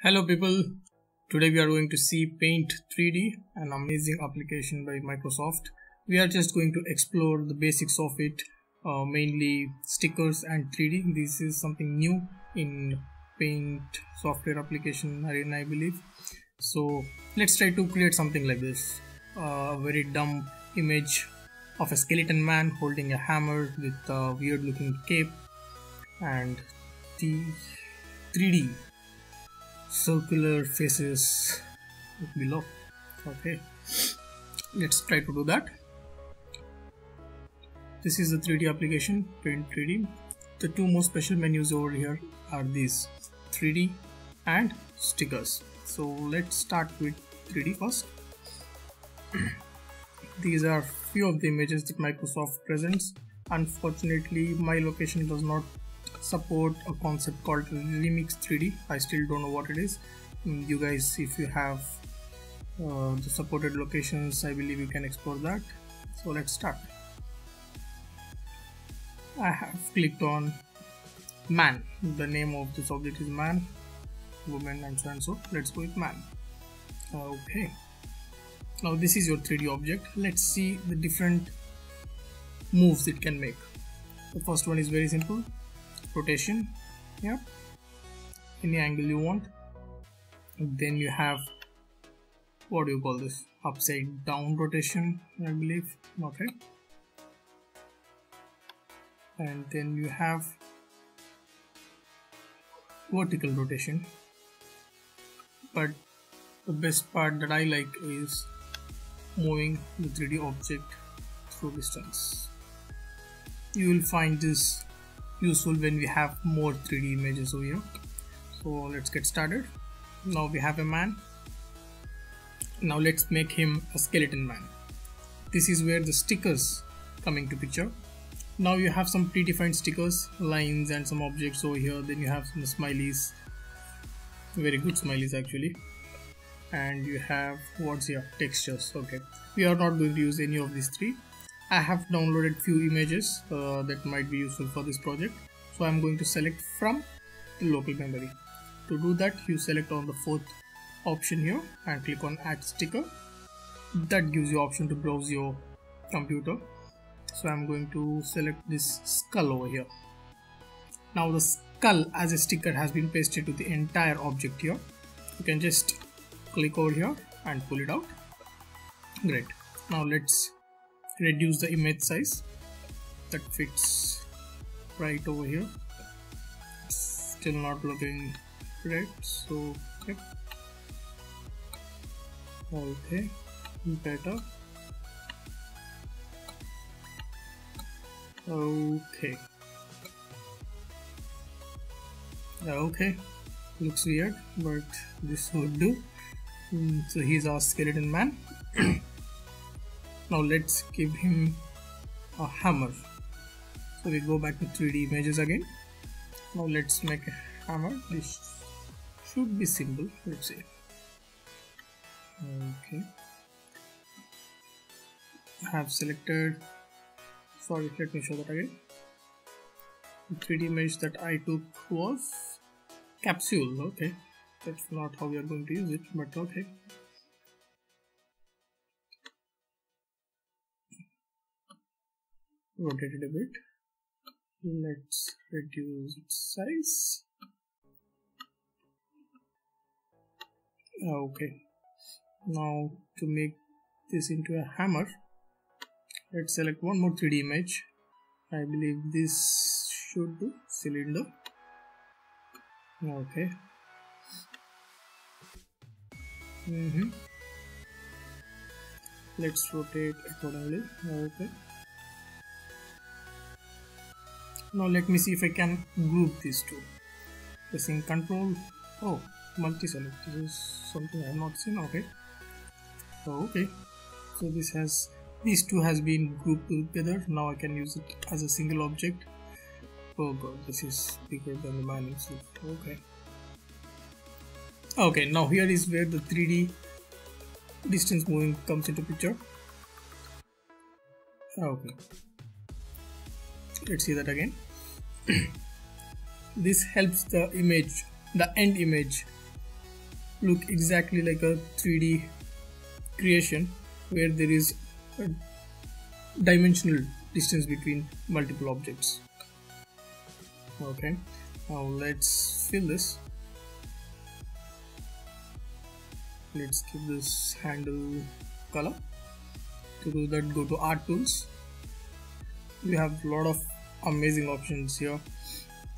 Hello people, today we are going to see Paint 3D, an amazing application by Microsoft. We are just going to explore the basics of it, uh, mainly stickers and 3D. This is something new in Paint software application arena I believe. So let's try to create something like this. A uh, very dumb image of a skeleton man holding a hammer with a weird looking cape and the 3D circular faces below okay. Let's try to do that. This is the 3d application Paint 3d the two most special menus over here are these 3d and stickers. So let's start with 3d first. These are few of the images that microsoft presents. Unfortunately my location does not support a concept called remix 3d i still don't know what it is. Mm, you guys if you have uh, the supported locations i believe you can explore that. So let's start. I have clicked on man. The name of this object is man woman and so and so. Let's go with man. Okay. Now this is your 3d object. Let's see the different moves it can make. The first one is very simple rotation. Yeah any angle you want. Then you have what do you call this? Upside down rotation I believe. Okay. And then you have vertical rotation. But the best part that I like is moving the 3D object through distance. You will find this useful when we have more 3d images over here. So let's get started. Now we have a man. Now let's make him a skeleton man. This is where the stickers coming to picture. Now you have some predefined stickers lines and some objects over here. Then you have some smileys. Very good smileys actually. And you have what's here? Textures okay. We are not going to use any of these three I have downloaded few images uh, that might be useful for this project. So I'm going to select from the local memory. To do that you select on the fourth option here and click on add sticker. That gives you option to browse your computer. So I'm going to select this skull over here. Now the skull as a sticker has been pasted to the entire object here. You can just click over here and pull it out. Great. Now let's reduce the image size. That fits right over here. Still not looking right so okay. Okay. Better. Okay. Okay. Looks weird but this would do. Mm, so he's our skeleton man now let's give him a hammer. So we go back to 3d images again. Now let's make a hammer. This should be simple let's see okay. I have selected sorry let me show that again. The 3d image that I took was capsule okay. That's not how we are going to use it but okay rotate it a bit let's reduce its size. Okay. Now to make this into a hammer let's select one more 3d image. I believe this should do cylinder. Okay. Mm -hmm. let's rotate accordingly. Okay now let me see if I can group these two. Pressing control. Oh multi-select this is something I have not seen. Okay. Oh, okay. So this has these two has been grouped together. Now I can use it as a single object. Oh god this is bigger than the man itself okay. Okay now here is where the 3d distance moving comes into picture. Okay let's see that again. This helps the image the end image look exactly like a 3d creation where there is a dimensional distance between multiple objects. Okay now let's fill this. Let's give this handle color. To do that go to art tools we have a lot of amazing options here.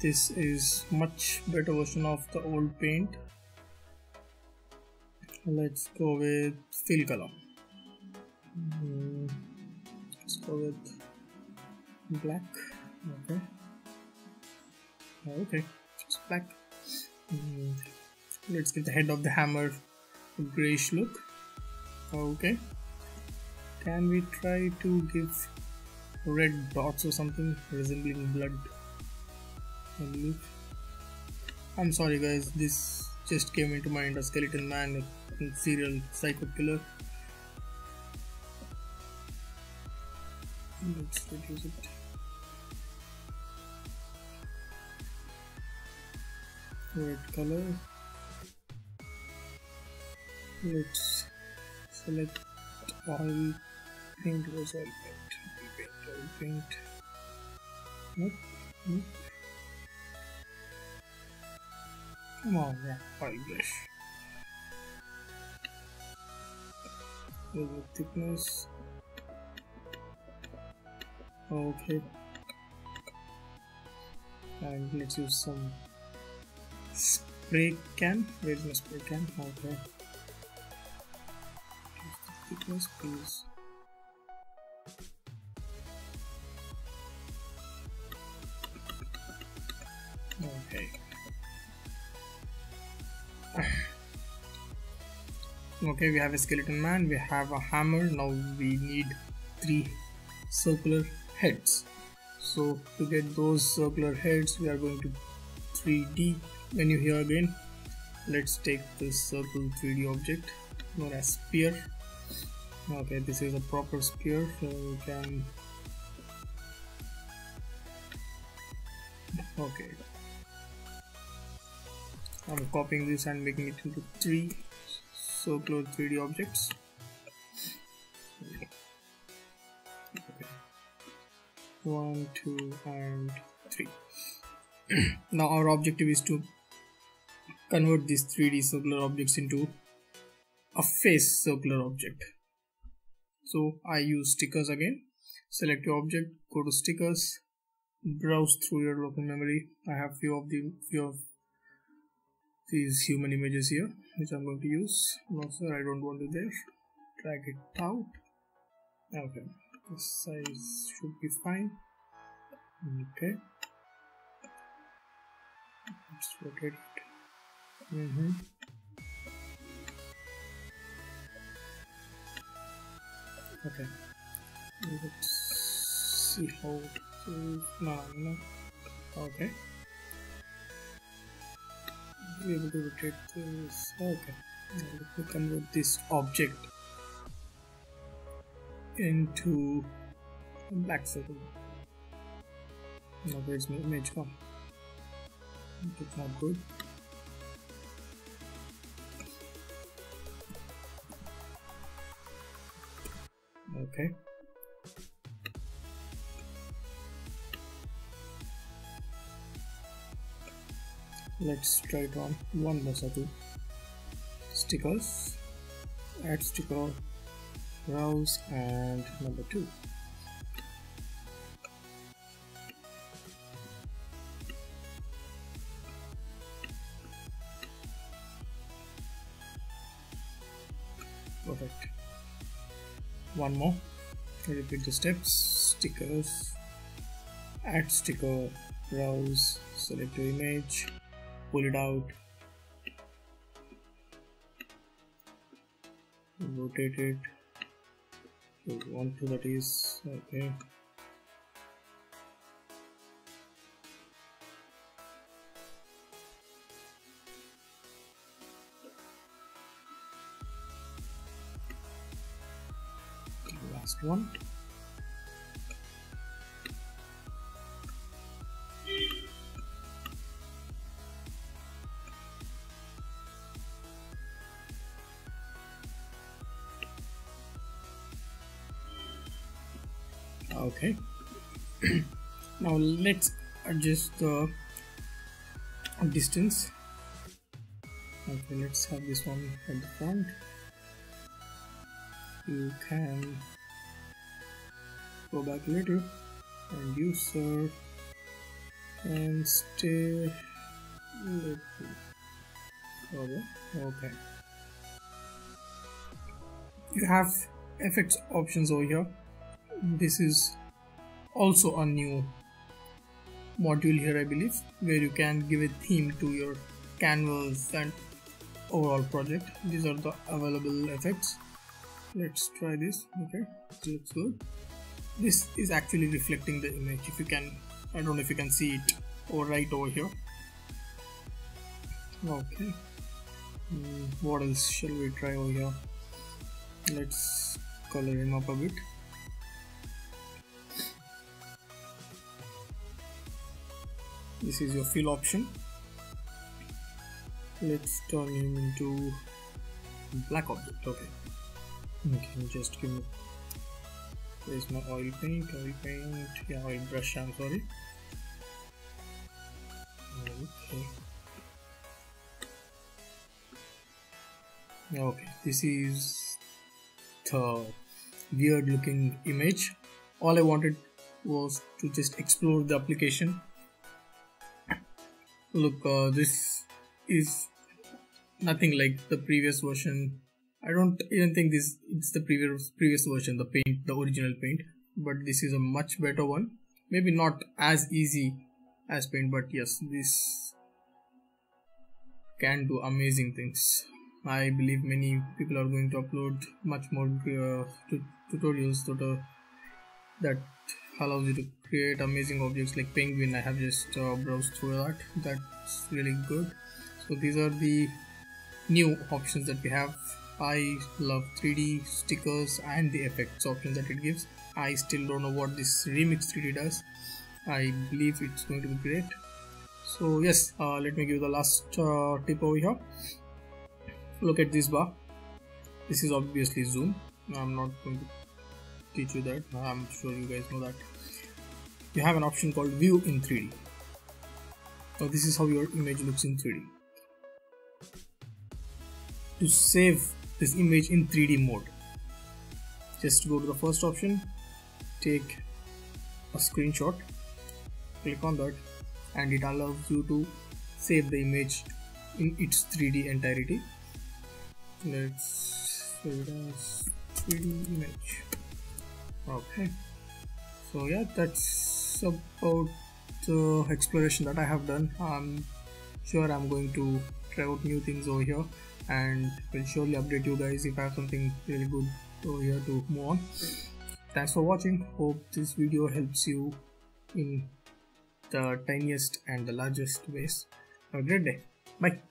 This is much better version of the old paint. Let's go with fill color. Mm, let's go with black. Okay. Okay. Just black. Mm, let's get the head of the hammer a grayish look. Okay. Can we try to give red dots or something resembling blood I believe I'm sorry guys. This just came into mind a skeleton man a serial psycho killer. Let's reduce it. Red color. Let's select oil paint oil paint nope nope come on yeah oil brush the thickness. Okay. And let's use some spray can where's my spray can okay. Thickness please okay we have a skeleton man we have a hammer now we need three circular heads. So to get those circular heads we are going to 3d menu here again let's take this circle 3d object known as sphere. Okay this is a proper sphere so we can okay. I'm copying this and making it into three circular 3d objects. One two and three. Now our objective is to convert these 3d circular objects into a face circular object. So I use stickers again. Select your object go to stickers browse through your local memory. I have few of the few of these human images here which I'm going to use. No sir I don't want it there. Drag it out. Okay this size should be fine. Okay. Let's rotate it. Mm -hmm. okay. Let's see how to no no. Okay be able to rotate this. Okay. Now let me convert this object into a black circle. Now where's my image. Come it's not good. Okay let's try it on one more Basatu stickers. Add sticker. Browse and number two. Perfect. One more. Repeat the steps. Stickers. Add sticker. Browse. Select your image pull it out. Rotate it. So one two that is okay. Last one okay. Now let's adjust the distance. Okay let's have this one at the front. You can go back later and user and stay okay. You have effects options over here. This is also a new module here I believe where you can give a theme to your canvas and overall project. These are the available effects. Let's try this. Okay it looks good. This is actually reflecting the image. If you can I don't know if you can see it or right over here. Okay. Mm, what else shall we try over here? Let's color him up a bit this is your fill option. Let's turn him into black object okay. Okay just give me where's my oil paint oil paint yeah oil brush i'm sorry. Okay. Okay this is the weird looking image. All I wanted was to just explore the application look uh, this is nothing like the previous version. I don't even think this it's the previous previous version the paint the original paint but this is a much better one. Maybe not as easy as paint but yes this can do amazing things. I believe many people are going to upload much more uh, tutorials that, uh, that allows you to create amazing objects like penguin. I have just uh, browsed through that. That's really good. So these are the new options that we have. I love 3D stickers and the effects option that it gives. I still don't know what this remix 3D does. I believe it's going to be great. So yes uh, let me give you the last uh, tip over here. Look at this bar. This is obviously zoom. I'm not going to teach you that. I'm sure you guys know that you have an option called view in 3d so this is how your image looks in 3d to save this image in 3d mode just go to the first option take a screenshot click on that and it allows you to save the image in its 3d entirety. Let's save it as 3d image. Okay. So yeah about the exploration that I have done. I'm sure I'm going to try out new things over here and will surely update you guys if I have something really good over here to move on. Thanks for watching. Hope this video helps you in the tiniest and the largest ways. Have a great day. Bye